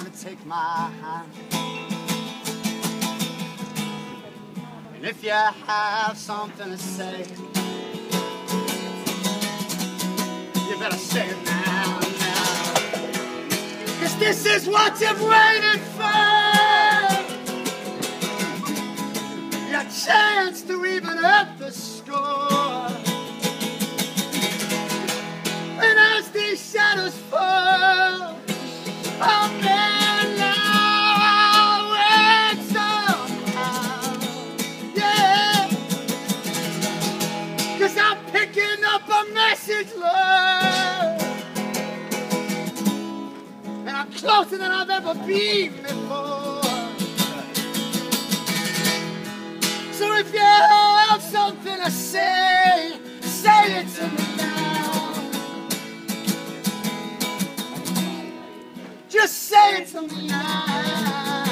to take my hand. And if you have something to say, you better say it now, now. Cause this is what you've waited for. Your chance to even up the score. And as these shadows fall, a message, Lord. And I'm closer than I've ever been before. So if you have something to say, say it to me now. Just say it to me now.